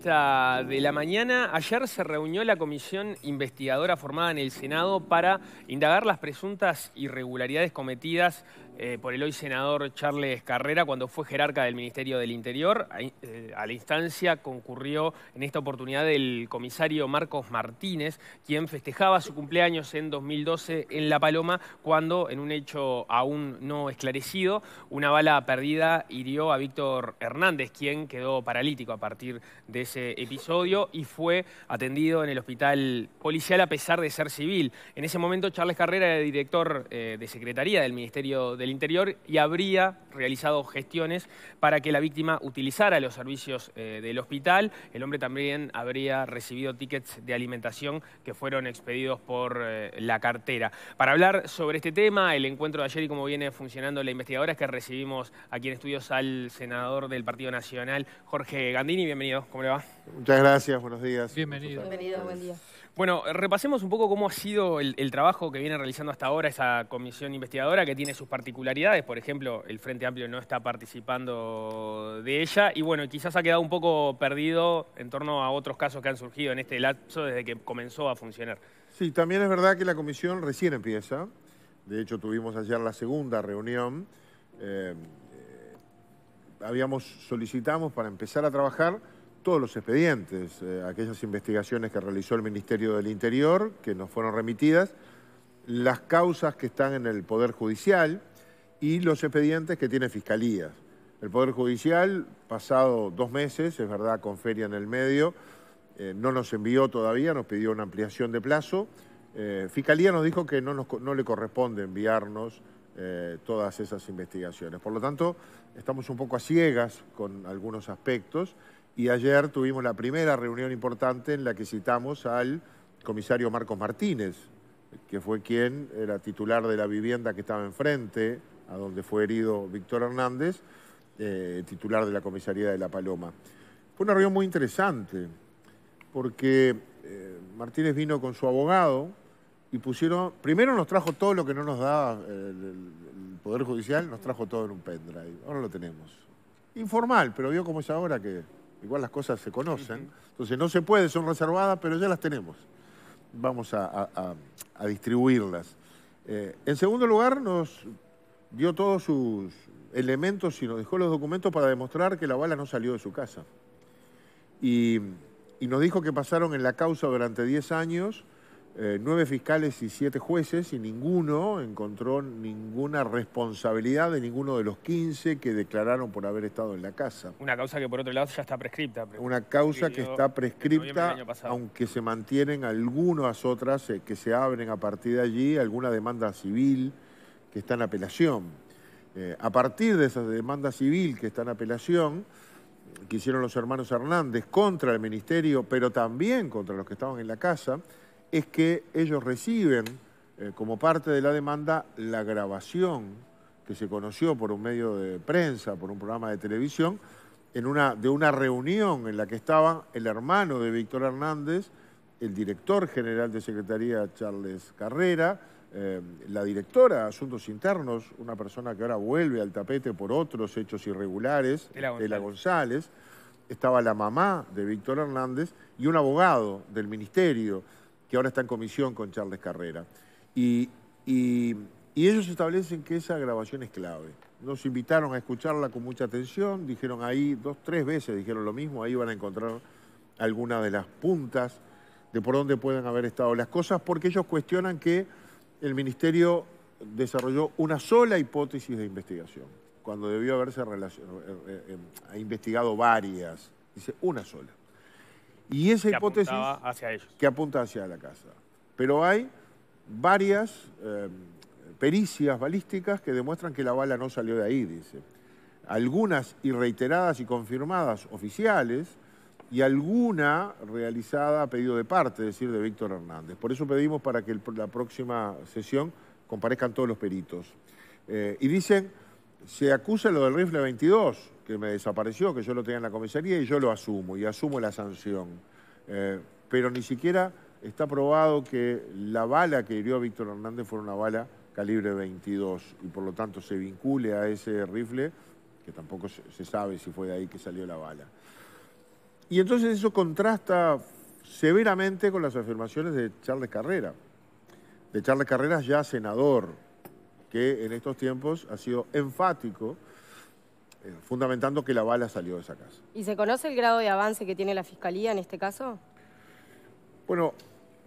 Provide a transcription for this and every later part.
entrevista de la mañana. Ayer se reunió la comisión investigadora formada en el Senado para indagar las presuntas irregularidades cometidas eh, por el hoy senador Charles Carrera cuando fue jerarca del Ministerio del Interior. A, eh, a, la instancia concurrió en esta oportunidad el comisario Marcos Martínez, quien festejaba su cumpleaños en 2012 en La Paloma, cuando en un hecho aún no esclarecido, una bala perdida hirió a Víctor Hernández, quien quedó paralítico a partir de ese episodio y fue atendido en el hospital policial a pesar de ser civil. En ese momento Charles Carrera era director eh, de Secretaría del Ministerio del Interior y habría realizado gestiones para que la víctima utilizara los servicios eh, del hospital. El hombre también habría recibido tickets de alimentación que fueron expedidos por eh, la cartera. Para hablar sobre este tema, el encuentro de ayer y cómo viene funcionando la investigadora es que recibimos aquí en estudios al senador del Partido Nacional, Jorge Gandini. Bienvenido, ¿cómo le va? Muchas gracias, buenos días. Bienvenido. Bienvenido, buen día. Bueno, repasemos un poco cómo ha sido el, trabajo que viene realizando hasta ahora esa comisión investigadora que tiene sus particularidades. Por ejemplo, el Frente Amplio no está participando de ella y bueno, quizás ha quedado un poco perdido en torno a otros casos que han surgido en este lapso desde que comenzó a funcionar. Sí, también es verdad que la comisión recién empieza. De hecho, tuvimos ayer la segunda reunión. Eh, eh, habíamos solicitamos para empezar a trabajar todos los expedientes, eh, aquellas investigaciones que realizó el Ministerio del Interior, que nos fueron remitidas, las causas que están en el Poder Judicial y los expedientes que tiene Fiscalía. El Poder Judicial, pasado dos meses, es verdad, con feria en el medio, eh, no nos envió todavía, nos pidió una ampliación de plazo. Eh, Fiscalía nos dijo que no, nos, no le corresponde enviarnos todas esas investigaciones. Por lo tanto, estamos un poco a ciegas con algunos aspectos y ayer tuvimos la primera reunión importante en la que citamos al comisario Marcos Martínez, que fue quien era titular de la vivienda que estaba enfrente, a donde fue herido Víctor Hernández, eh, titular de la comisaría de La Paloma. Fue una reunión muy interesante, porque eh, Martínez vino con su abogado y pusieron, primero nos trajo todo lo que no nos daba el, el, Poder Judicial, nos trajo todo en un pendrive, ahora lo tenemos. Informal, pero vio cómo es ahora que igual las cosas se conocen, entonces no se puede, son reservadas, pero ya las tenemos. Vamos a, a, a distribuirlas. Eh, en segundo lugar, nos dio todos sus elementos y nos dejó los documentos para demostrar que la bala no salió de su casa. Y, y nos dijo que pasaron en la causa durante 10 años eh, nueve fiscales y siete jueces y ninguno encontró ninguna responsabilidad de ninguno de los 15 que declararon por haber estado en la casa. Una causa que por otro lado ya está prescripta. Una causa que está prescripta, aunque se mantienen algunas otras eh, que se abren a partir de allí, alguna demanda civil que está en apelación. Eh, a partir de esa demanda civil que está en apelación, que hicieron los hermanos Hernández contra el ministerio, pero también contra los que estaban en la casa, es que ellos reciben eh, como parte de la demanda la grabación que se conoció por un medio de prensa, por un programa de televisión, en una, de una reunión en la que estaban el hermano de Víctor Hernández, el director general de Secretaría Charles Carrera, eh, la directora de Asuntos Internos, una persona que ahora vuelve al tapete por otros hechos irregulares, Ela Ela González, estaba la mamá de Víctor Hernández y un abogado del ministerio que ahora está en comisión con Charles Carrera. Y, ellos establecen que esa grabación es clave. Nos invitaron a escucharla con mucha atención, dijeron ahí, dos, tres veces dijeron lo mismo, ahí van a encontrar algunas de las puntas de por dónde pueden haber estado las cosas, porque ellos cuestionan que el Ministerio desarrolló una sola hipótesis de investigación, cuando debió haberse relacion... eh, eh, eh, investigado varias. Dice, una sola. Y esa que hipótesis hacia ellos. que apunta hacia la casa. Pero hay varias eh, pericias balísticas que demuestran que la bala no salió de ahí, dice. Algunas irreiteradas y confirmadas oficiales y alguna realizada a pedido de parte, es decir, de Víctor Hernández. Por eso pedimos para que el, la próxima sesión comparezcan todos los peritos. Eh, y dicen, se acusa lo del rifle 22, que me desapareció, que yo lo tenía en la comisaría y yo lo asumo, y asumo la sanción. Eh, pero ni siquiera está probado que la bala que hirió a Víctor Hernández fue una bala calibre 22 y por lo tanto se vincule a ese rifle, que tampoco se, sabe si fue de ahí que salió la bala. Y entonces eso contrasta severamente con las afirmaciones de Charles Carrera, de Charles Carrera ya senador, que en estos tiempos ha sido enfático, fundamentando que la bala salió de esa casa. ¿Y se conoce el grado de avance que tiene la Fiscalía en este caso? Bueno,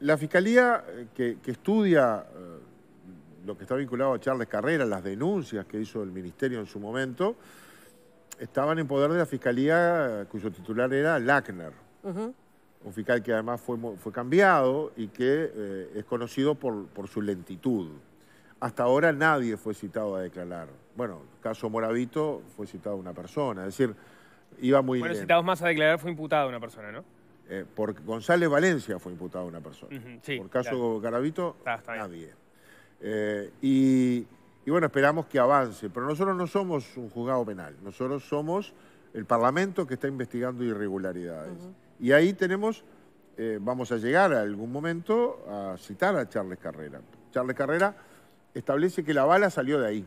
la Fiscalía eh, que, estudia eh, lo que está vinculado a Charles Carrera, las denuncias que hizo el Ministerio en su momento, estaban en poder de la Fiscalía cuyo titular era Lackner. Un fiscal que además fue, fue cambiado y que es conocido por, por su lentitud. Hasta ahora nadie fue citado a declarar. Bueno, caso Moravito fue citado una persona, es decir, iba muy Bueno, citados más a declarar fue imputado una persona, ¿no? Eh, por González Valencia fue imputado una persona. por caso Garavito, nadie. Eh, y, bueno, esperamos que avance. Pero nosotros no somos un juzgado penal, nosotros somos el Parlamento que está investigando irregularidades. Y ahí tenemos, eh, vamos a llegar a algún momento a citar a Charles Carrera. Charles Carrera establece que la bala salió de ahí.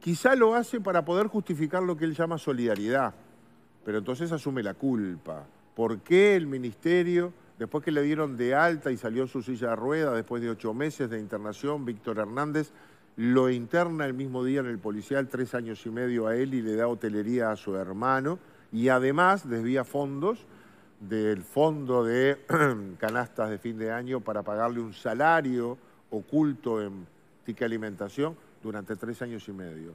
Quizá lo hace para poder justificar lo que él llama solidaridad, pero entonces asume la culpa. ¿Por qué el ministerio, después que le dieron de alta y salió su silla de rueda, después de ocho meses de internación, Víctor Hernández lo interna el mismo día en el policial, tres años y medio a él y le da hotelería a su hermano y además desvía fondos del fondo de canastas de fin de año para pagarle un salario oculto en tica alimentación durante tres años y medio.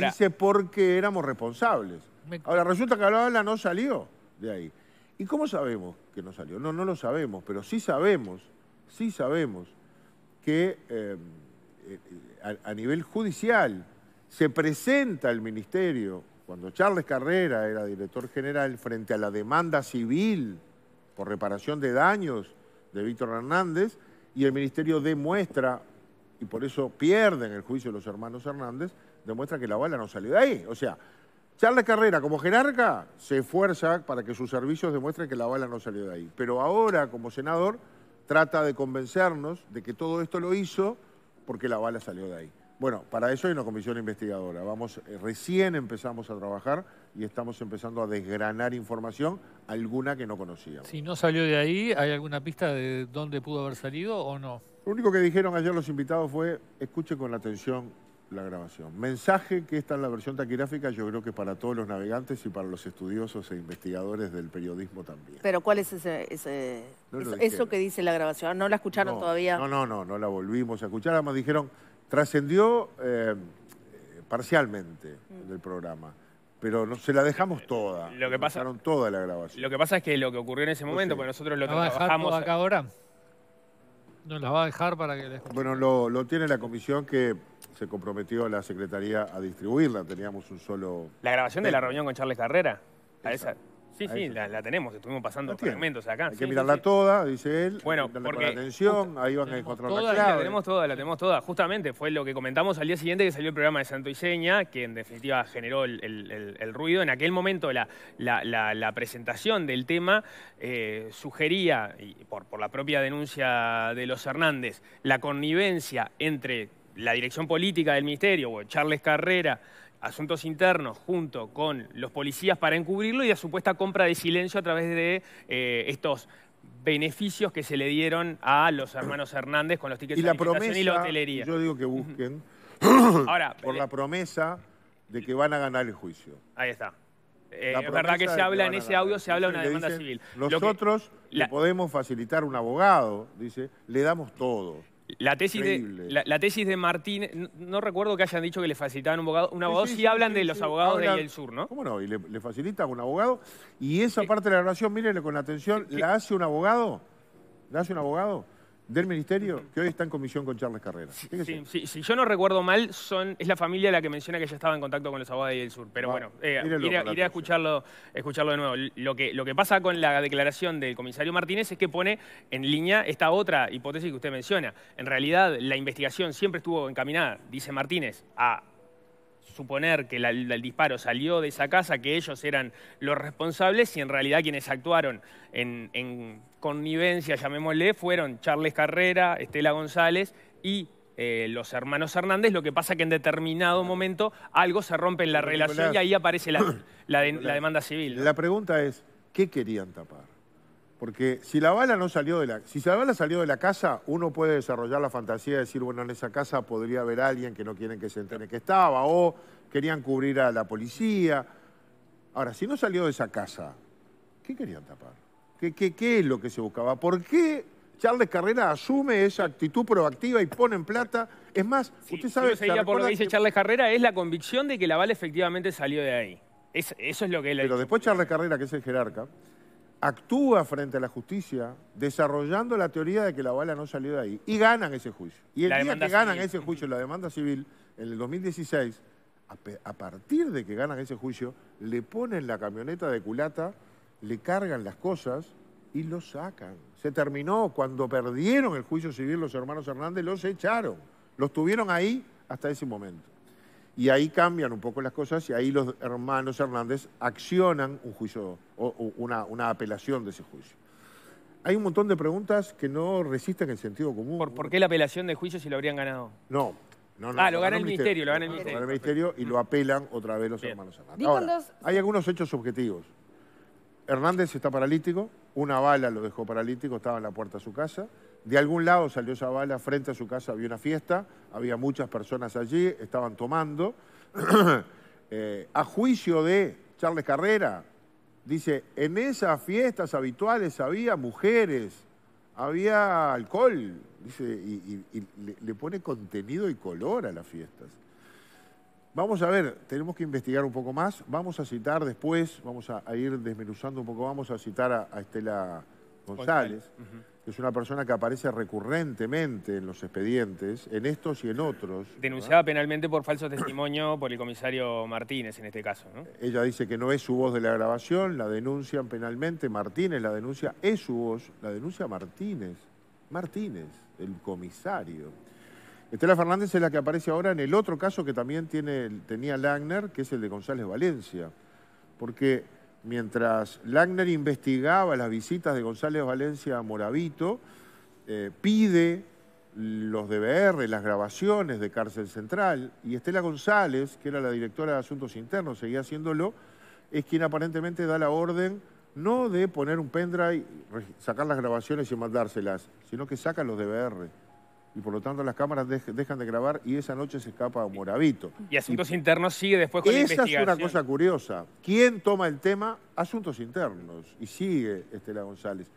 Dice porque éramos responsables. Ahora, resulta que la bala no salió de ahí. ¿Y cómo sabemos que no salió? No, no lo sabemos, pero sí sabemos, sí sabemos que eh, eh, a, nivel judicial se presenta el ministerio, cuando Charles Carrera era director general, frente a la demanda civil por reparación de daños de Víctor Hernández, y el ministerio demuestra y por eso pierden el juicio los hermanos Hernández, demuestra que la bala no salió de ahí. O sea, Charles Carrera como jerarca se esfuerza para que sus servicios demuestren que la bala no salió de ahí. Pero ahora como senador trata de convencernos de que todo esto lo hizo porque la bala salió de ahí. Bueno, para eso hay una comisión investigadora. Vamos, eh, recién empezamos a trabajar y estamos empezando a desgranar información, alguna que no conocíamos. Si no salió de ahí, ¿hay alguna pista de dónde pudo haber salido o no? Lo único que dijeron ayer los invitados fue, escuche con atención la grabación. Mensaje que está en la versión taquigráfica, yo creo que para todos los navegantes y para los estudiosos e investigadores del periodismo también. Pero ¿cuál es ese, eso, que dice la grabación? ¿No la escucharon todavía? No, no, no, no la volvimos a escuchar. Además dijeron, trascendió eh, parcialmente del programa pero no, se la dejamos toda. Lo que pasa, toda la grabación. Lo que pasa es que lo que ocurrió en ese momento, porque nosotros lo trabajamos acá ahora. ¿No las va a dejar para que les... Bueno, lo, tiene la comisión que se comprometió la Secretaría a distribuirla. Teníamos un solo... ¿La grabación de la reunión con Charles Carrera? A esa. Sí, sí, la, tenemos, estuvimos pasando fragmentos acá. Hay que mirarla toda, dice él. Bueno, porque con atención, ahí van a encontrar la La tenemos toda, la tenemos toda. Justamente fue lo que comentamos al día siguiente que salió el programa de Santo y Seña, que en definitiva generó el, ruido. En aquel momento la, la, presentación del tema eh, sugería, y por, por la propia denuncia de los Hernández, la connivencia entre la dirección política del ministerio, Charles Carrera, asuntos internos junto con los policías para encubrirlo y la supuesta compra de silencio a través de eh, estos beneficios que se le dieron a los hermanos Hernández con los tickets y de la y la hotelería. Yo digo que busquen Ahora, por la promesa de que van a ganar el juicio. Ahí está. Eh, es verdad que se habla en ese audio, se habla de una demanda civil. Nosotros le podemos facilitar un abogado, dice, le damos todo. La tesis, de, la, tesis de Martín, no, recuerdo que hayan dicho que le facilitaban un abogado. Un abogado sí, hablan de los abogados de del sur, ¿no? ¿Cómo no? Y le, le facilitan un abogado. Y esa parte de la relación, mírenle con atención, ¿la hace un abogado? ¿La hace un abogado? Del ministerio que hoy está en comisión con Charles Carrera. Sí, si yo no recuerdo mal, son, es la familia la que menciona que ya estaba en contacto con los abogados del sur. Pero bueno, eh, iré, a escucharlo, escucharlo de nuevo. Lo que, lo que pasa con la declaración del comisario Martínez es que pone en línea esta otra hipótesis que usted menciona. En realidad, la investigación siempre estuvo encaminada, dice Martínez, a suponer que el disparo salió de esa casa, que ellos eran los responsables y en realidad quienes actuaron en, connivencia, llamémosle, fueron Charles Carrera, Estela González y eh, los hermanos Hernández, lo que pasa que en determinado momento algo se rompe en la relación y ahí aparece la, demanda civil. La pregunta es, ¿qué querían tapar? Porque si la bala no salió de la, si la bala salió de la casa, uno puede desarrollar la fantasía de decir, bueno, en esa casa podría haber alguien que no quieren que se entere que estaba, o querían cubrir a la policía. Ahora, si no salió de esa casa, ¿qué querían tapar? ¿Qué, qué, es lo que se buscaba? ¿Por qué Charles Carrera asume esa actitud proactiva y pone en plata? Es más, usted sabe... Sería por lo que dice Charles Carrera, es la convicción de que la bala efectivamente salió de ahí. eso es lo que él Pero después Charles Carrera, que es el jerarca, actúa frente a la justicia desarrollando la teoría de que la bala no salió de ahí y ganan ese juicio. Y el día que ganan ese juicio, la demanda civil, en el 2016, a, partir de que ganan ese juicio, le ponen la camioneta de culata, le cargan las cosas y lo sacan. Se terminó cuando perdieron el juicio civil los hermanos Hernández, los echaron. Los tuvieron ahí hasta ese momento. Y ahí cambian un poco las cosas y ahí los hermanos Hernández accionan un juicio, o, una, apelación de ese juicio. Hay un montón de preguntas que no resisten el sentido común. ¿Por, qué la apelación de juicio si lo habrían ganado? No, no, no, ah, lo gana el ministerio, lo gana el ministerio. Lo gana el ministerio y lo apelan otra vez los hermanos Hernández. hay algunos hechos objetivos. Hernández está paralítico, una bala lo dejó paralítico, estaba en la puerta de su casa. De algún lado salió esa bala, frente a su casa había una fiesta, había muchas personas allí, estaban tomando. Eh, a juicio de Charles Carrera, dice, en esas fiestas habituales había mujeres, había alcohol, dice, y, le, pone contenido y color a las fiestas. Vamos a ver, tenemos que investigar un poco más, vamos a citar después, vamos a, ir desmenuzando un poco, vamos a citar a, Estela González es una persona que aparece recurrentemente en los expedientes, en estos y en otros. Denunciada penalmente por falso testimonio por el comisario Martínez en este caso, ¿no? Ella dice que no es su voz de la grabación, la denuncian penalmente, Martínez la denuncia, es su voz, la denuncia Martínez, Martínez, el comisario. Estela Fernández es la que aparece ahora en el otro caso que también tiene, tenía Lagner, que es el de González Valencia, porque mientras Lagner investigaba las visitas de González Valencia a Moravito, eh, pide los DVR, las grabaciones de Cárcel Central, y Estela González, que era la directora de Asuntos Internos, seguía haciéndolo, es quien aparentemente da la orden no de poner un pendrive, sacar las grabaciones y mandárselas, sino que saca los DVR y por lo tanto las cámaras dejan de grabar y esa noche se escapa a Moravito. Y Asuntos Internos sigue después con la investigación. Esa es una cosa curiosa. ¿Quién toma el tema? Asuntos Internos. Y sigue Estela González.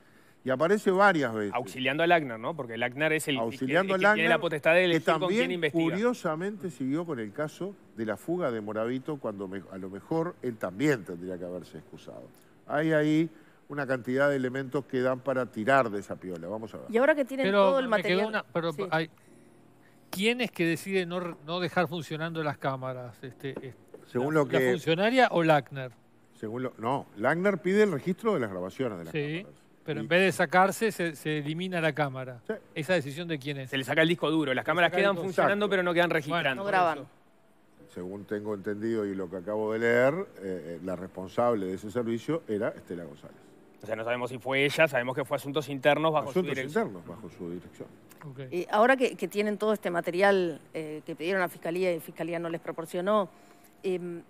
Y aparece varias veces. Auxiliando al ACNAR, ¿no? Porque el es el, Auxiliando que, tiene la potestad de elegir con quién investiga. curiosamente siguió con el caso de la fuga de Moravito cuando a lo mejor él también tendría que haberse excusado. Hay ahí una cantidad de elementos que dan para tirar de esa piola. Vamos a ver. Y ahora que tienen todo el material... pero hay, ¿Quién es que decide no, no dejar funcionando las cámaras? Este, Según lo que... ¿La funcionaria o Lackner? Según lo, no, Lackner pide el registro de las grabaciones de las sí, Pero en vez de sacarse, se, elimina la cámara. ¿Esa decisión de quién es? Se le saca el disco duro. Las cámaras quedan funcionando, pero no quedan registrando. no graban según tengo entendido y lo que acabo de leer, eh, eh, la responsable de ese servicio era Estela González. O sea, no sabemos si fue ella, sabemos que fue Asuntos Internos bajo su dirección. Internos bajo su dirección. Y ahora que, tienen todo este material eh, que pidieron a Fiscalía y Fiscalía no les proporcionó, em,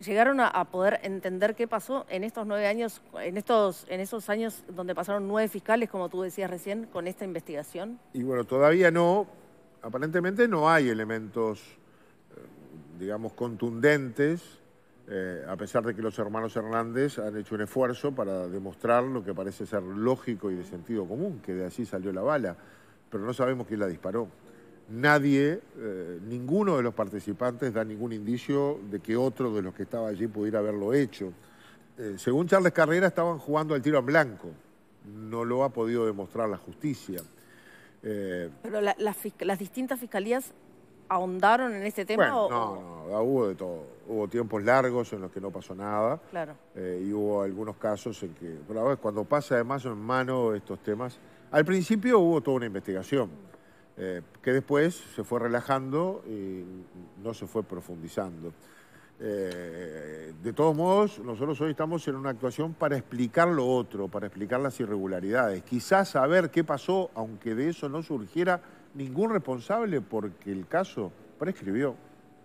¿llegaron a, poder entender qué pasó en estos nueve años, en estos, en esos años donde pasaron nueve fiscales, como tú decías recién, con esta investigación? Y bueno, todavía no, aparentemente no hay elementos, eh, digamos, contundentes eh, a pesar de que los hermanos Hernández han hecho un esfuerzo para demostrar lo que parece ser lógico y de sentido común, que de allí salió la bala, pero no sabemos quién la disparó. Nadie, eh, ninguno de los participantes da ningún indicio de que otro de los que estaba allí pudiera haberlo hecho. Eh, según Charles Carrera, estaban jugando al tiro en blanco. No lo ha podido demostrar la justicia. pero las distintas fiscalías ahondaron en este tema? no, no, hubo de todo. Hubo tiempos largos en los que no pasó nada. Claro. Eh, y hubo algunos casos en que, pero cuando pasa además en mano estos temas, al principio hubo toda una investigación, eh, que después se fue relajando y no se fue profundizando. Eh, de todos modos, nosotros hoy estamos en una actuación para explicar lo otro, para explicar las irregularidades. Quizás saber qué pasó, aunque de eso no surgiera ningún responsable porque el caso prescribió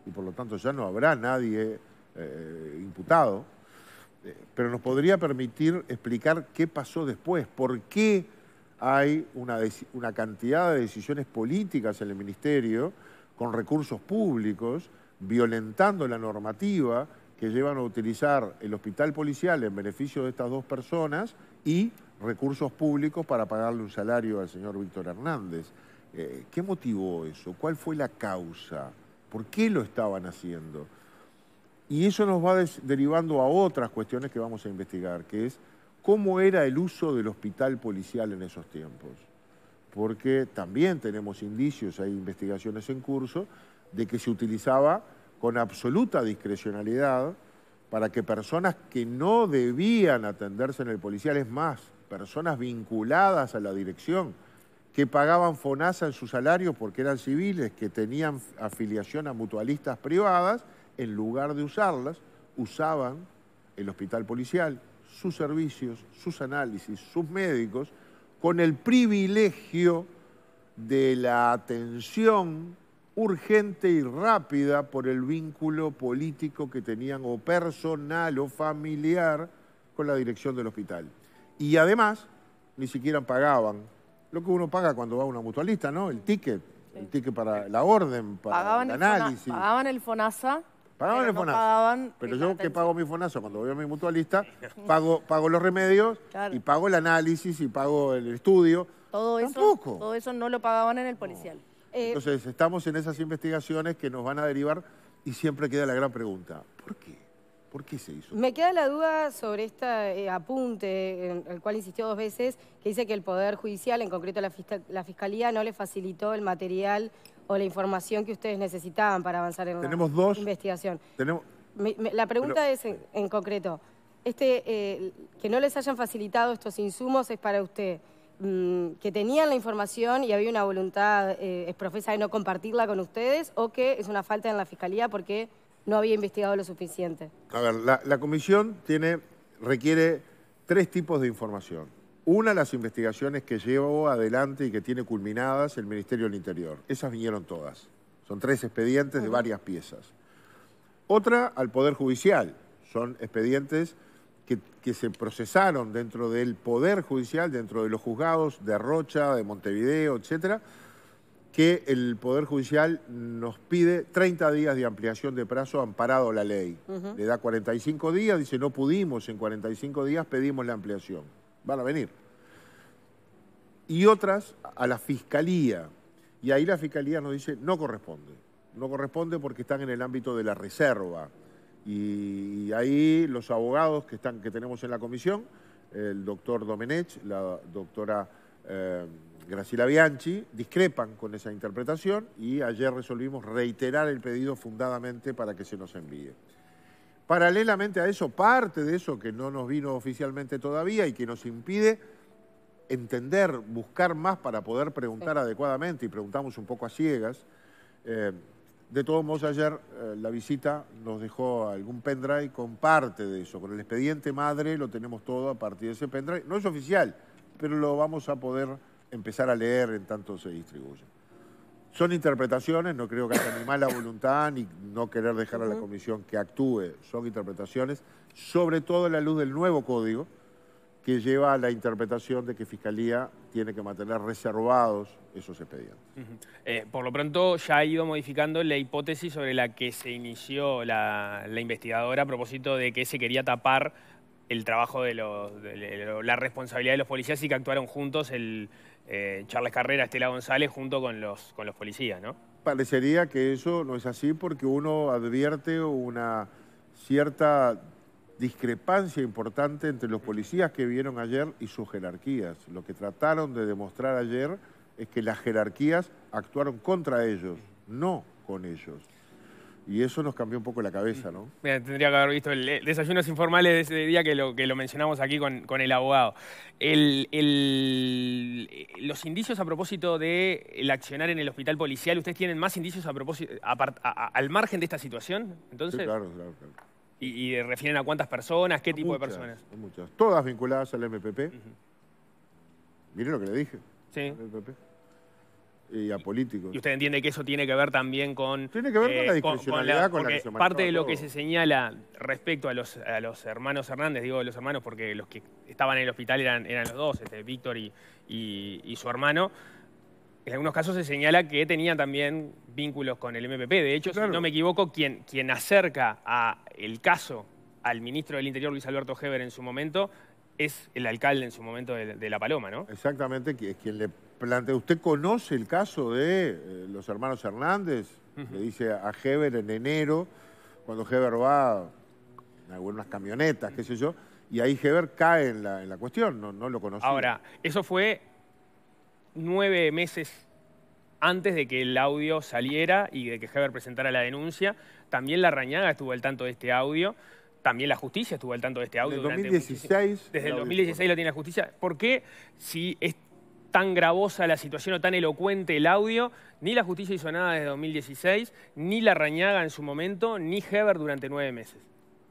y por lo tanto ya no habrá nadie eh, imputado. eh, pero nos podría permitir explicar qué pasó después, por qué hay una, una cantidad de decisiones políticas en el Ministerio con recursos públicos, violentando la normativa que llevan a utilizar el hospital policial en beneficio de estas dos personas y recursos públicos para pagarle un salario al señor Víctor Hernández. Eh, ¿Qué motivó eso? ¿Cuál fue la causa? ¿Por qué lo estaban haciendo? Y eso nos va derivando a otras cuestiones que vamos a investigar, que es cómo era el uso del hospital policial en esos tiempos. Porque también tenemos indicios, hay investigaciones en curso, de que se utilizaba con absoluta discrecionalidad para que personas que no debían atenderse en el policial, es más, personas vinculadas a la dirección, que pagaban FONASA en su salario porque eran civiles, que tenían afiliación a mutualistas privadas, en lugar de usarlas, usaban el hospital policial, sus servicios, sus análisis, sus médicos, con el privilegio de la atención urgente y rápida por el vínculo político que tenían o personal o familiar con la dirección del hospital. Y además, ni siquiera pagaban lo que uno paga cuando va a una mutualista, ¿no? El ticket, el ticket para la orden, para el análisis. pagaban el FONASA. Pagaban el FONASA. pero yo que pago mi FONASA cuando voy a mi mutualista, pago, pago los remedios y pago el análisis y pago el estudio. Todo eso, todo eso no lo pagaban en el policial. Eh, Entonces, estamos en esas investigaciones que nos van a derivar y siempre queda la gran pregunta, ¿por qué? ¿Por qué se hizo? Me queda la duda sobre este apunte, en el cual insistió dos veces, que dice que el Poder Judicial, en concreto la, Fiscalía, no le facilitó el material o la información que ustedes necesitaban para avanzar en tenemos la investigación. Tenemos, la pregunta es, en, concreto, este, eh, que no les hayan facilitado estos insumos es para usted Mm, que tenían la información y había una voluntad eh, profesa de no compartirla con ustedes o que es una falta en la Fiscalía porque no había investigado lo suficiente? A ver, la, comisión tiene, requiere tres tipos de información. Una, las investigaciones que llevó adelante y que tiene culminadas el Ministerio del Interior. Esas vinieron todas. Son tres expedientes de varias piezas. Otra, al Poder Judicial. Son expedientes que, se procesaron dentro del Poder Judicial, dentro de los juzgados de Rocha, de Montevideo, etcétera, que el Poder Judicial nos pide 30 días de ampliación de plazo amparado la ley. Le da 45 días, dice no pudimos en 45 días, pedimos la ampliación. Van a venir. Y otras a la Fiscalía. Y ahí la Fiscalía nos dice no corresponde. No corresponde porque están en el ámbito de la reserva. Y ahí los abogados que, están, que tenemos en la comisión, el doctor Domenech, la doctora eh, Graciela Bianchi, discrepan con esa interpretación y ayer resolvimos reiterar el pedido fundadamente para que se nos envíe. Paralelamente a eso, parte de eso que no nos vino oficialmente todavía y que nos impide entender, buscar más para poder preguntar adecuadamente, y preguntamos un poco a ciegas, eh, de todos modos, ayer eh, la visita nos dejó algún pendrive con parte de eso. Con el expediente madre lo tenemos todo a partir de ese pendrive. No es oficial, pero lo vamos a poder empezar a leer en tanto se distribuye. Son interpretaciones, no creo que haya ni mala voluntad ni no querer dejar a la comisión que actúe. Son interpretaciones, sobre todo en la luz del nuevo código, que lleva a la interpretación de que Fiscalía tiene que mantener reservados esos expedientes. Eh, por lo pronto ya ha ido modificando la hipótesis sobre la que se inició la, investigadora a propósito de que se quería tapar el trabajo de, la responsabilidad de los policías y que actuaron juntos el eh, Charles Carrera, Estela González, junto con los, con los policías, ¿no? Parecería que eso no es así porque uno advierte una cierta discrepancia importante entre los policías que vieron ayer y sus jerarquías. Lo que trataron de demostrar ayer es que las jerarquías actuaron contra ellos, no con ellos. Y eso nos cambió un poco la cabeza, ¿no? tendría que haber visto el desayunos informales de ese día que lo, que lo mencionamos aquí con, el abogado. los indicios a propósito del accionar en el hospital policial, ¿ustedes tienen más indicios a propósito, al margen de esta situación? Entonces, sí, claro, claro, claro. ¿Y, refieren a cuántas personas? ¿Qué tipo de personas? Muchas. Todas vinculadas al MPP. Mire lo que le dije. Sí. Y a políticos. Y usted entiende que eso tiene que ver también con... Tiene que ver con la eh, discrecionalidad con la que se Parte de lo que se señala respecto a los, a los hermanos Hernández, digo los hermanos porque los que estaban en el hospital eran, eran los dos, este, Víctor y, y- y su hermano, en algunos casos se señala que tenían también vínculos con el MPP. De hecho, Claro. si no me equivoco, quien, quien acerca a el caso al ministro del Interior, Luis Alberto Heber, en su momento, es el alcalde en su momento de, de La Paloma, ¿no? Exactamente, es quien le plantea. ¿Usted conoce el caso de eh, los hermanos Hernández? Le dice a Heber en enero, cuando Heber va en algunas camionetas, qué sé yo, y ahí Heber cae en la, en la cuestión, no, no lo conocía. Ahora, eso fue nueve meses antes de que el audio saliera y de que Heber presentara la denuncia. También la Rañaga estuvo al tanto de este audio. También la justicia estuvo al tanto de este audio. Desde durante 2016, muchísimo- Desde el el audio 2016 lo tiene la justicia. ¿Por qué, si es tan gravosa la situación o tan elocuente el audio, ni la justicia hizo nada desde 2016, ni la Rañaga en su momento, ni Heber durante nueve meses?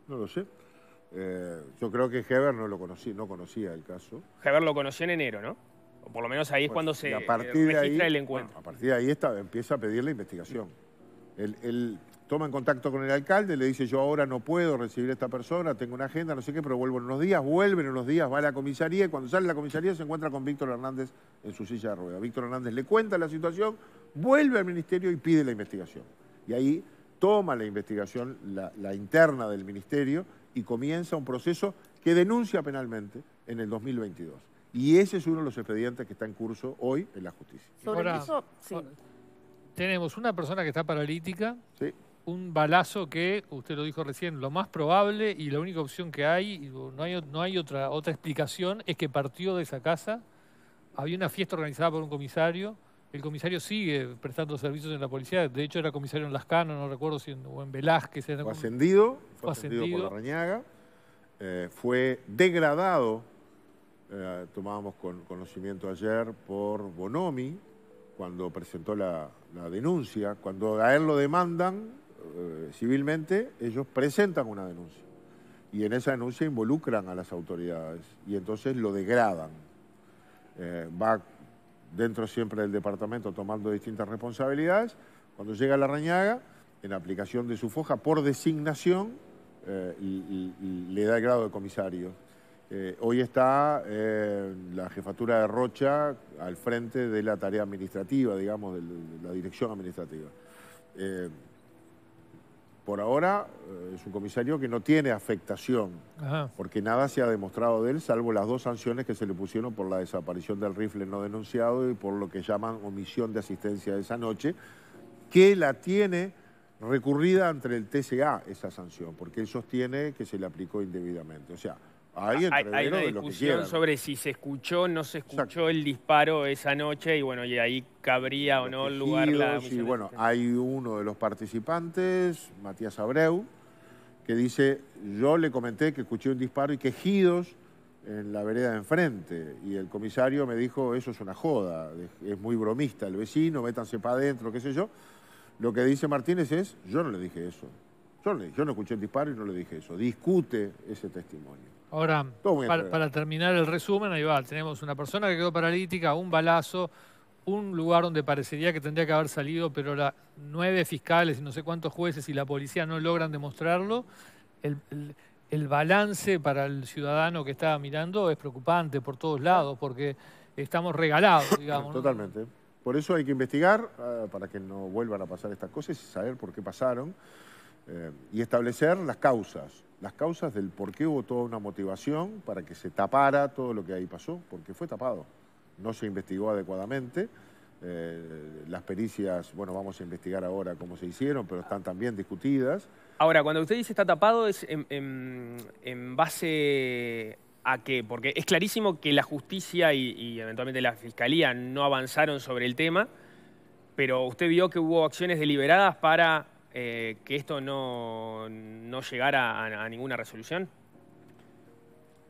No lo sé. Eh, yo creo que Heber no lo conocía, no conocía el caso. Heber lo conoció en enero, ¿no? O por lo menos ahí es Bueno, cuando se a registra ahí, el encuentro. bueno, a partir de ahí está- empieza a pedir la investigación. Él toma en contacto con el alcalde, le dice yo ahora no puedo recibir a esta persona, tengo una agenda, no sé qué, pero vuelvo en unos días, vuelve en unos días, va a la comisaría y cuando sale a la comisaría se encuentra con Víctor Hernández en su silla de ruedas. Víctor Hernández le cuenta la situación, vuelve al ministerio y pide la investigación. Y ahí toma la investigación, la, la interna del ministerio, y comienza un proceso que denuncia penalmente en el 2022. Y ese es uno de los expedientes que está en curso hoy en la justicia. Sobre Ahora- eso, sí. ahora, Tenemos una persona que está paralítica, Sí. Un balazo que, usted lo dijo recién, lo más probable y la única opción que hay, no hay, no hay otra, otra explicación, es que partió de esa casa, había una fiesta organizada por un comisario, el comisario sigue prestando servicios en la policía, de hecho era comisario en Lascano, no recuerdo si en, o en Velázquez. en Fue algún- ascendido, fue Fue ascendido, ascendido. por la Rañaga, eh, fue degradado, eh, tomábamos con- conocimiento ayer por Bonomi, cuando presentó la, la denuncia, cuando a él lo demandan eh, civilmente, ellos presentan una denuncia. Y en esa denuncia involucran a las autoridades y entonces lo degradan. Eh, va dentro siempre del departamento tomando distintas responsabilidades. Cuando llega la Rañaga, en aplicación de su foja por designación, eh, le da el grado de comisario. Hoy está la jefatura de Rocha al frente de la tarea administrativa, digamos, de, la dirección administrativa. Por ahora eh, es un comisario que no tiene afectación Ajá. porque nada se ha demostrado de él, salvo las dos sanciones que se le pusieron por la desaparición del rifle no denunciado y por lo que llaman omisión de asistencia de esa noche, que la tiene recurrida ante el TCA esa sanción, porque él sostiene que se le aplicó indebidamente. O sea, Hay, una discusión sobre si se escuchó o no se escuchó Exacto. el disparo esa noche y bueno, y ahí cabría o no el lugar la Y bueno, hay uno de los participantes, Matías Abreu, que dice, yo le comenté que escuché un disparo y quejidos en la vereda de enfrente. Y el comisario me dijo, eso es una joda, es muy bromista el vecino, métanse para adentro, qué sé yo. Lo que dice Martínez es, yo no le dije eso. Yo no, le- yo no escuché el disparo y no le dije eso. Discute ese testimonio. Ahora, para, terminar el resumen, ahí va, tenemos una persona que quedó paralítica, un balazo, un lugar donde parecería que tendría que haber salido, pero la, nueve fiscales y no sé cuántos jueces y la policía no logran demostrarlo. El, el- el balance para el ciudadano que está mirando es preocupante por todos lados, porque estamos regalados, digamos. ¿no? Totalmente. Por eso hay que investigar ah, para que no vuelvan a pasar estas cosas y saber por qué pasaron eh, y establecer las causas, las causas del por qué hubo toda una motivación para que se tapara todo lo que ahí pasó, porque fue tapado, no se investigó adecuadamente. eh, las pericias, bueno, vamos a investigar ahora cómo se hicieron, pero están también discutidas. Ahora, cuando usted dice está tapado, ¿es en, base a qué? Porque es clarísimo que la justicia y eventualmente la fiscalía no avanzaron sobre el tema, pero usted vio que hubo acciones deliberadas para eh, que esto no, no llegara a, a ninguna resolución.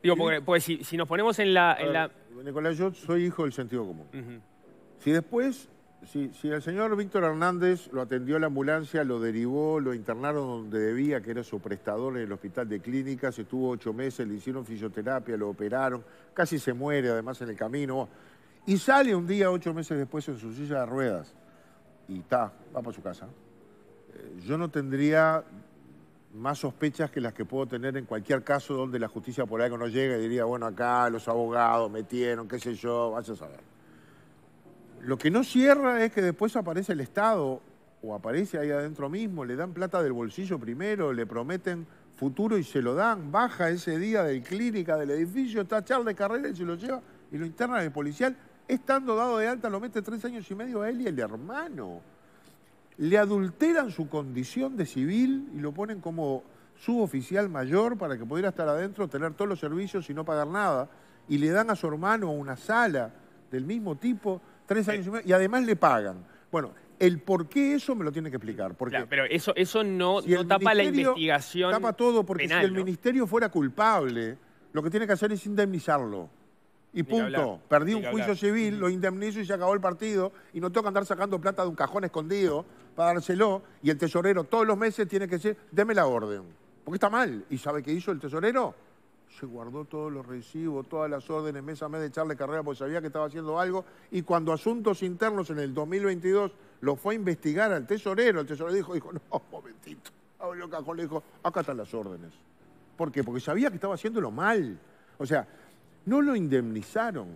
Digo, porque, porque si, si nos ponemos en la... En la- Nicolás, yo soy hijo del sentido común. Si después, si, si el señor Víctor Hernández lo atendió a la ambulancia, lo derivó, lo internaron donde debía, que era su prestador en el hospital de clínicas, estuvo ocho meses, le hicieron fisioterapia, lo operaron, casi se muere además en el camino, y sale un día, ocho meses después, en su silla de ruedas y está, va para su casa, yo no tendría más sospechas que las que puedo tener en cualquier caso donde la justicia por algo no llega y diría, bueno, acá los abogados metieron, qué sé yo, vaya a saber. Lo que no cierra es que después aparece el Estado o aparece ahí adentro mismo, le dan plata del bolsillo primero, le prometen futuro y se lo dan, baja ese día del clínica del edificio, está Charles de Carrera y se lo lleva y lo interna en el policial, estando dado de alta lo mete tres años y medio a él y el hermano le adulteran su condición de civil y lo ponen como suboficial mayor para que pudiera estar adentro, tener todos los servicios y no pagar nada, y le dan a su hermano una sala del mismo tipo, tres años y medio, y además le pagan. Bueno, el por qué eso me lo tiene que explicar. Porque pero eso, eso no, tapa la investigación. Tapa todo, porque si el ministerio fuera culpable, lo que tiene que hacer es indemnizarlo. Y punto. Perdí un juicio civil, lo indemnizo y se acabó el partido. Y no tengo que andar sacando plata de un cajón escondido para dárselo. Y el tesorero todos los meses tiene que decir, deme la orden. Porque está mal. ¿Y sabe qué hizo el tesorero? Se guardó todos los recibos, todas las órdenes, mes a mes de echarle carrera porque sabía que estaba haciendo algo. Y cuando Asuntos Internos en el 2022 lo fue a investigar al tesorero, el tesorero dijo, dijo, no, momentito. Abrió el cajón, le dijo, acá están las órdenes. ¿Por qué? Porque sabía que estaba haciéndolo mal. O sea, no lo indemnizaron.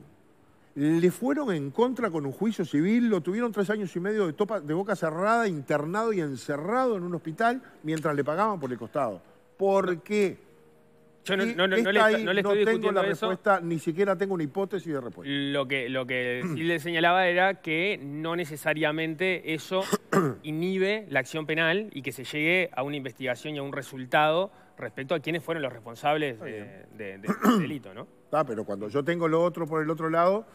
Le fueron en contra con un juicio civil, lo tuvieron tres años y medio de, de boca cerrada, internado y encerrado en un hospital mientras le pagaban por el costado. ¿Por qué? Yo no, no, no, no le, estoy tengo la respuesta, ni siquiera tengo una hipótesis de respuesta. Lo que, lo que sí le señalaba era que no necesariamente eso inhibe la acción penal y que se llegue a una investigación y a un resultado respecto a quiénes fueron los responsables de, de, delito, ¿no? Ah, pero cuando yo tengo lo otro por el otro lado,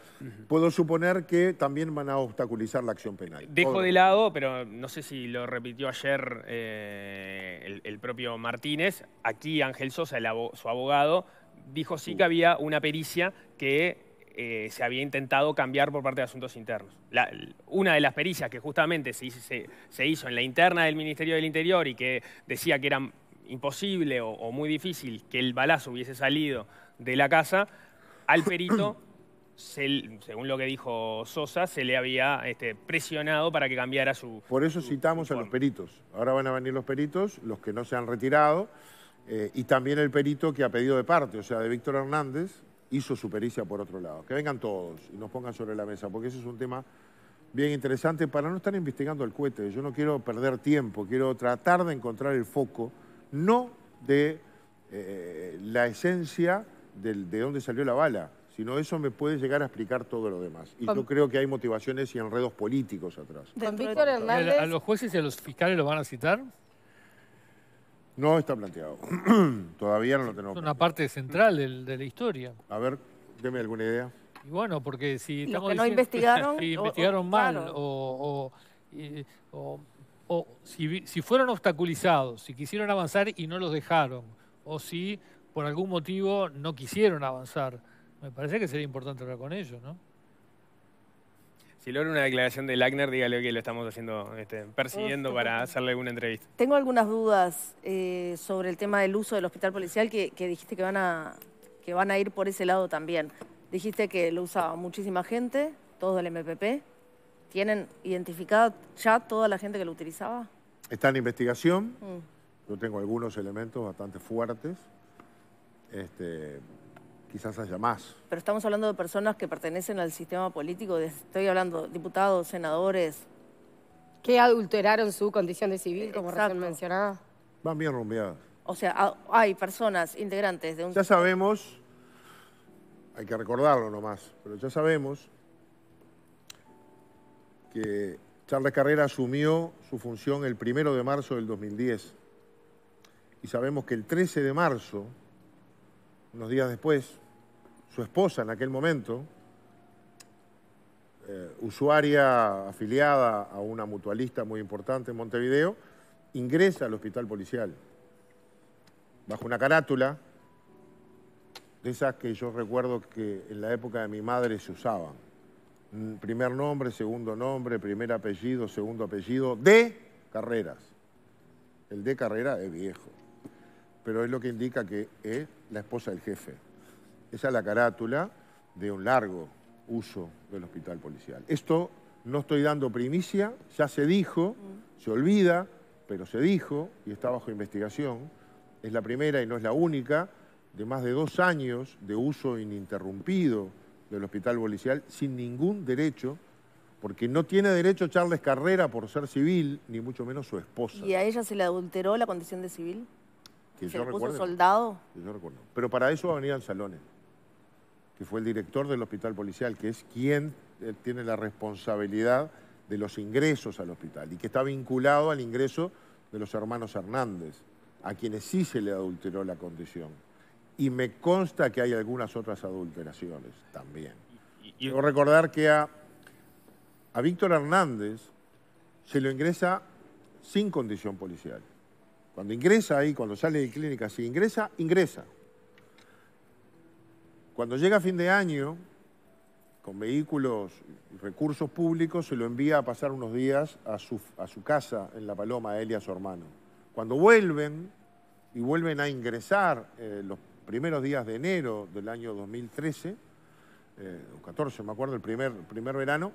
puedo suponer que también van a obstaculizar la acción penal. Dejo de lado, pero no sé si lo repitió ayer eh, el, propio Martínez, aquí Ángel Sosa, su abogado, dijo sí que había una pericia que eh, se había intentado cambiar por parte de Asuntos Internos. una de las pericias que justamente se, se, hizo en la interna del Ministerio del Interior y que decía que era imposible o muy difícil que el balazo hubiese salido de la casa, al perito, según lo que dijo Sosa, se le había este, presionado para que cambiara su... Por eso citamos a los peritos. Ahora van a venir los peritos, los que no se han retirado, eh, y también el perito que ha pedido de parte, o sea, de Víctor Hernández, hizo su pericia por otro lado. Que vengan todos y nos pongan sobre la mesa, porque ese es un tema bien interesante para no estar investigando el cohete. Yo no quiero perder tiempo, quiero tratar de encontrar el foco, no de eh, la esencia de dónde salió la bala, sino eso me puede llegar a explicar todo lo demás. Y yo creo que hay motivaciones y enredos políticos atrás. ¿A los jueces y a los fiscales los van a citar? No está planteado. Todavía no lo tenemos. Es una parte central de, la historia. A ver, deme alguna idea. Y bueno, porque si estamos que no investigaron, si investigaron mal o, o, si, si, fueron obstaculizados, si quisieron avanzar y no los dejaron, o si por algún motivo no quisieron avanzar. Me parece que sería importante hablar con ellos, ¿no? Si logra una declaración de Lackner, dígale que lo estamos haciendo, este, persiguiendo para hacerle alguna entrevista. Tengo algunas dudas eh, sobre el tema del uso del hospital policial que, dijiste que van, a, que van a ir por ese lado también. Dijiste que lo usaba muchísima gente, todos del MPP. ¿Tienen identificada ya toda la gente que lo utilizaba? Está en investigación. Mm. Yo tengo algunos elementos bastante fuertes este, quizás haya más. Pero estamos hablando de personas que pertenecen al sistema político, estoy hablando de diputados, senadores. Que adulteraron su condición de civil, como recién mencionaba. Van bien rumbeadas. O sea, hay personas integrantes de un... Ya sabemos, hay que recordarlo nomás, pero ya sabemos que Charles Carrera asumió su función el primero de marzo del 2010. Y sabemos que el 13 de marzo unos días después, su esposa en aquel momento, eh, usuaria afiliada a una mutualista muy importante en Montevideo, ingresa al hospital policial bajo una carátula de esas que yo recuerdo que en la época de mi madre se usaban. Mm, primer nombre, segundo nombre, primer apellido, segundo apellido, de Carreras. El de Carrera es viejo pero es lo que indica que es la esposa del jefe. Esa es la carátula de un largo uso del hospital policial. Esto no estoy dando primicia, ya se dijo, se olvida, pero se dijo y está bajo investigación. Es la primera y no es la única de más de dos años de uso ininterrumpido del hospital policial sin ningún derecho, porque no tiene derecho Charles Carrera por ser civil, ni mucho menos su esposa. ¿Y a ella se le adulteró la condición de civil? Que ¿Se yo le puso recuerde, soldado? que yo recuerdo. Pero para eso va a venir Anzalone, que fue el director del hospital policial, que es quien eh, tiene la responsabilidad de los ingresos al hospital y que está vinculado al ingreso de los hermanos Hernández, a quienes sí se le adulteró la condición. Y me consta que hay algunas otras adulteraciones también. Y- Debo recordar que a, a Víctor Hernández se lo ingresa sin condición policial. Cuando ingresa ahí, cuando sale de clínica, si ingresa, ingresa. Cuando llega a fin de año, con vehículos y recursos públicos, se lo envía a pasar unos días a su, casa en La Paloma, a él y a su hermano. Cuando vuelven, y vuelven a ingresar eh, los primeros días de enero del año 2013, eh, o 14, me acuerdo, el primer, primer verano,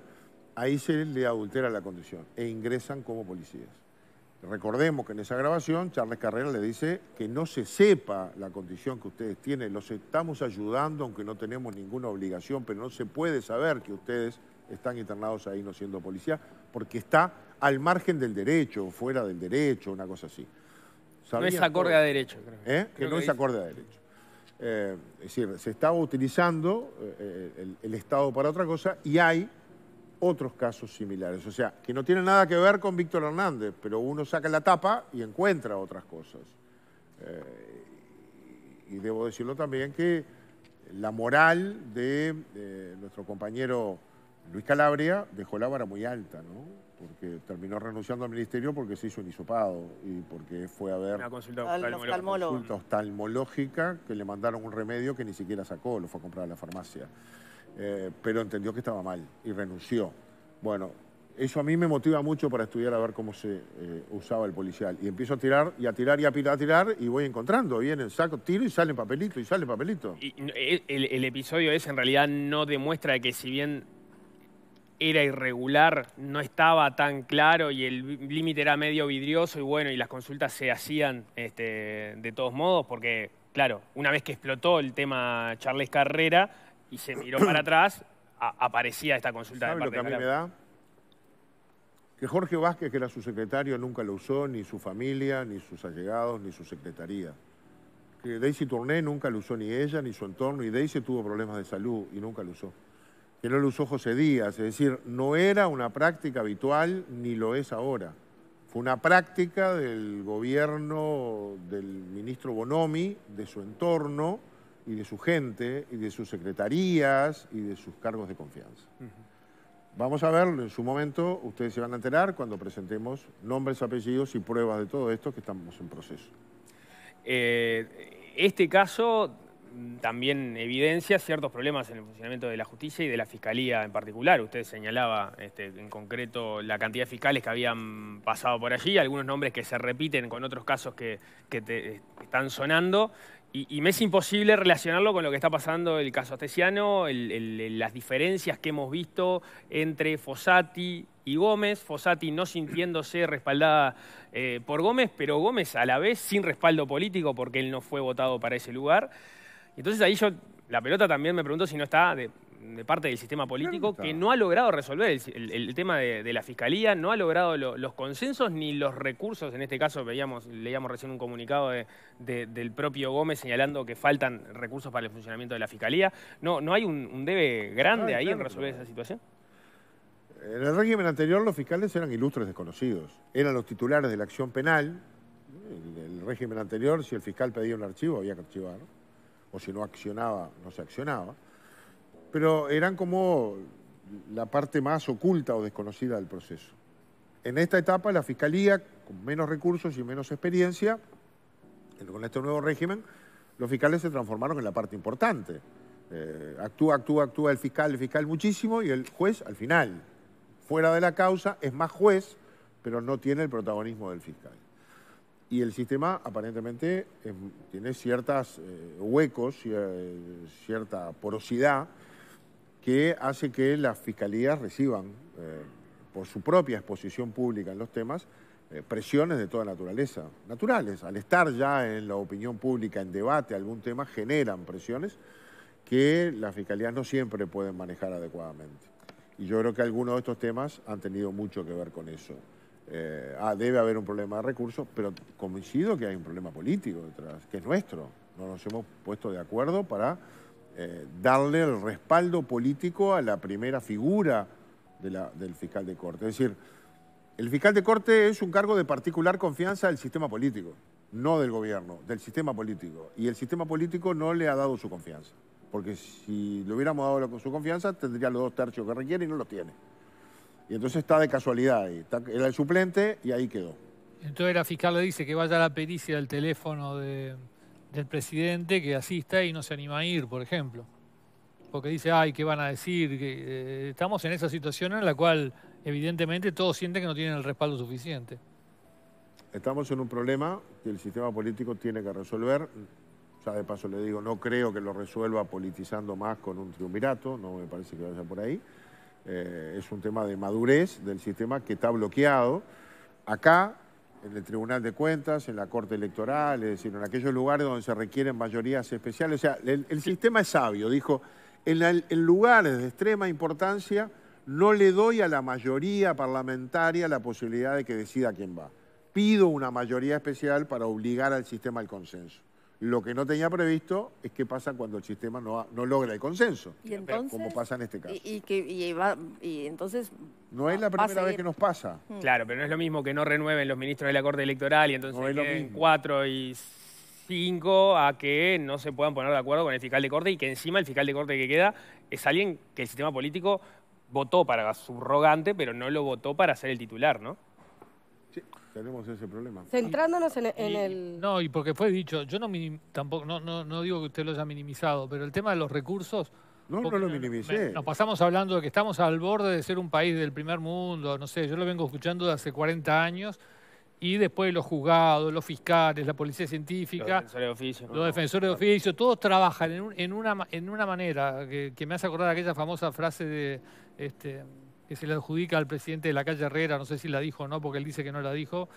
ahí se le adultera la condición e ingresan como policías. Recordemos que en esa grabación Charles Carrera le dice que no se sepa la condición que ustedes tienen, los estamos ayudando aunque no tenemos ninguna obligación, pero no se puede saber que ustedes están internados ahí no siendo policía, porque está al margen del derecho, fuera del derecho, una cosa así. No es acorde a derecho, creo. ¿Eh? que no es dice- acorde a derecho. Eh, es decir, se estaba utilizando eh, el, el Estado para otra cosa y hay otros casos similares. O sea, que no tienen nada que ver con Víctor Hernández, pero uno saca la tapa y encuentra otras cosas. Eh, y debo decirlo también que la moral de eh, nuestro compañero Luis Calabria dejó la vara muy alta, ¿no? Porque terminó renunciando al ministerio porque se hizo un hisopado y porque fue a ver Una consulta Al oftalmológica. consulta oftalmológica que le mandaron un remedio que ni siquiera sacó, lo fue a comprar a la farmacia. Eh, pero entendió que estaba mal y renunció. Bueno, eso a mí me motiva mucho para estudiar a ver cómo se eh, usaba el policial. Y empiezo a tirar y a tirar y a tirar, a tirar y voy encontrando. Viene el saco, tiro y sale papelito y sale papelito. Y el episodio ese en realidad no demuestra que si bien era irregular, no estaba tan claro y el límite era medio vidrioso y bueno, y las consultas se hacían este, de todos modos, porque claro, una vez que explotó el tema Charles Carrera y se miró para atrás, aparecía esta consulta de ¿Sabe lo parte que a mí me da? Que Jorge Vázquez, que era su secretario, nunca lo usó, ni su familia, ni sus allegados, ni su secretaría. Que Daisy Tourné nunca lo usó ni ella, ni su entorno, y Daisy tuvo problemas de salud y nunca lo usó. Que no lo usó José Díaz, es decir, no era una práctica habitual ni lo es ahora. Fue una práctica del gobierno del ministro Bonomi, de su entorno y de su gente, y de sus secretarías y de sus cargos de confianza. Vamos a verlo en su momento, ustedes se van a enterar cuando presentemos nombres, apellidos y pruebas de todo esto que estamos en proceso. Eh, este caso mm, también evidencia ciertos problemas en el funcionamiento de la justicia y de la fiscalía en particular. Usted señalaba este, en concreto la cantidad de fiscales que habían pasado por allí, algunos nombres que se repiten con otros casos que, que te- están sonando. Y, me es imposible relacionarlo con lo que está pasando el caso Astesiano, las diferencias que hemos visto entre Fossati y Gómez, Fossati no sintiéndose respaldada eh, por Gómez, pero Gómez a la vez sin respaldo político porque él no fue votado para ese lugar. Entonces ahí yo, la pelota también me pregunto si no está de, de parte del sistema político que no ha logrado resolver el, el- el tema de, de la fiscalía, no ha logrado lo- los consensos ni los recursos. En este caso veíamos, leíamos recién un comunicado de- de- del propio Gómez señalando que faltan recursos para el funcionamiento de la fiscalía. No, no hay un, un debe grande ahí en resolver claro. esa situación. En el régimen anterior los fiscales eran ilustres desconocidos, eran los titulares de la acción penal. En el régimen anterior, si el fiscal pedía un archivo, había que archivar, o si no accionaba, no se accionaba. Pero eran como la parte más oculta o desconocida del proceso. En esta etapa, la fiscalía, con menos recursos y menos experiencia, con este nuevo régimen, los fiscales se transformaron en la parte importante. Eh, actúa, actúa, actúa el fiscal, el fiscal muchísimo y el juez al final. Fuera de la causa es más juez, pero no tiene el protagonismo del fiscal. Y el sistema aparentemente es- tiene ciertos huecos, cier- cierta porosidad, que hace que las fiscalías reciban, eh, por su propia exposición pública en los temas, eh, presiones de toda naturaleza, naturales. Al estar ya en la opinión pública, en debate algún tema, generan presiones que las fiscalías no siempre pueden manejar adecuadamente. Y yo creo que algunos de estos temas han tenido mucho que ver con eso. Eh, ah, debe haber un problema de recursos, pero coincido que hay un problema político detrás, que es nuestro. No nos hemos puesto de acuerdo para eh, darle el respaldo político a la primera figura del fiscal de corte. Es decir, el fiscal de corte es un cargo de particular confianza del sistema político, no del gobierno, del sistema político. Y el sistema político no le ha dado su confianza, porque si le hubiéramos dado su confianza tendría los dos tercios que requiere y no los tiene. Y entonces está de casualidad ahí. era el suplente y ahí quedó. Entonces la fiscal le dice que vaya a la pericia del teléfono del presidente, que asista y no se anima a ir, por ejemplo. Porque dice, ay, ¿qué van a decir? Que, eh, estamos en esa situación en la cual evidentemente todos sienten que no tienen el respaldo suficiente. Estamos en un problema que el sistema político tiene que resolver. Ya de paso le digo, no creo que lo resuelva politizando más con un triunvirato, no me parece que vaya por ahí. Eh, es un tema de madurez del sistema que está bloqueado. Acá, en el Tribunal de Cuentas, en la Corte Electoral, es decir, en aquellos lugares donde se requieren mayorías especiales. O sea, el, sistema es sabio, dijo, en, en lugares de extrema importancia no le doy a la mayoría parlamentaria la posibilidad de que decida quién va. Pido una mayoría especial para obligar al sistema al consenso. Lo que no tenía previsto es qué pasa cuando el sistema no, no logra el consenso, ¿Y entonces, como pasa en este caso. Y, y, entonces... No es la primera vez que nos pasa. Mm. Claro, pero no es lo mismo que no renueven los ministros de la Corte Electoral y entonces no cuatro y cinco a que no se puedan poner de acuerdo con el fiscal de Corte y que encima el fiscal de Corte que queda es alguien que el sistema político votó para subrogante, pero no lo votó para ser el titular, ¿no? Tenemos ese problema. Centrándonos en, el... No, y porque fue dicho, yo no tampoco no, no, digo que usted lo haya minimizado, pero el tema de los recursos... No, no lo minimicé. Nos pasamos hablando de que estamos al borde de ser un país del primer mundo, no sé, yo lo vengo escuchando de hace 40 años, y después los juzgados, los fiscales, la policía científica, los defensores de oficio, los defensores de oficio todos trabajan en, una, en una manera que, que, me hace acordar aquella famosa frase de... Este, que se le adjudica al presidente de la calle Herrera, no sé si la dijo o no, porque él dice que no la dijo.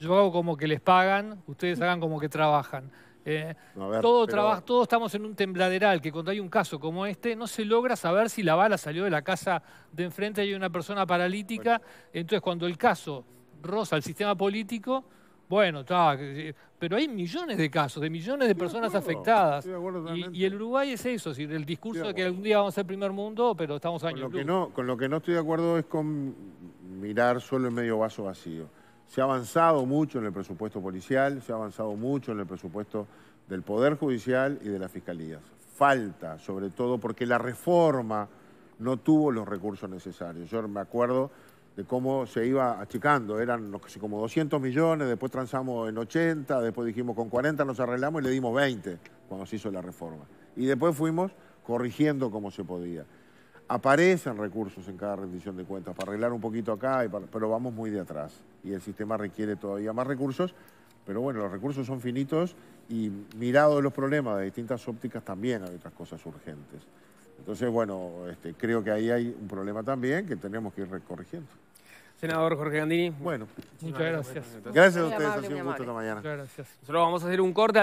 Yo hago como que les pagan, ustedes hagan como que trabajan. Eh, todo todos estamos en un tembladeral que cuando hay un caso como este no se logra saber si la bala salió de la casa de enfrente y hay una persona paralítica. Entonces cuando el caso roza al sistema político, bueno, está, pero hay millones de casos, de millones de personas afectadas. Y, el Uruguay es eso, el discurso de que algún día vamos a ser primer mundo, pero estamos años con lo, que no, con lo que no estoy de acuerdo es con mirar solo el medio vaso vacío. Se ha avanzado mucho en el presupuesto policial, se ha avanzado mucho en el presupuesto del Poder Judicial y de las Fiscalías. Falta, sobre todo, porque la reforma no tuvo los recursos necesarios. Yo me acuerdo de cómo se iba achicando. Eran como 200 millones, después transamos en 80, después dijimos con 40 nos arreglamos y le dimos 20 cuando se hizo la reforma. Y después fuimos corrigiendo como se podía. Aparecen recursos en cada rendición de cuentas para arreglar un poquito acá, pero vamos muy de atrás. Y el sistema requiere todavía más recursos, pero bueno, los recursos son finitos y mirado los problemas de distintas ópticas también hay otras cosas urgentes. Entonces, bueno, este, creo que ahí hay un problema también que tenemos que ir corrigiendo. Senador Jorge Gandini. Bueno, muchas gracias. Gracias a ustedes, ha sido un gusto esta mañana. Muchas gracias. Nosotros vamos a hacer un corte.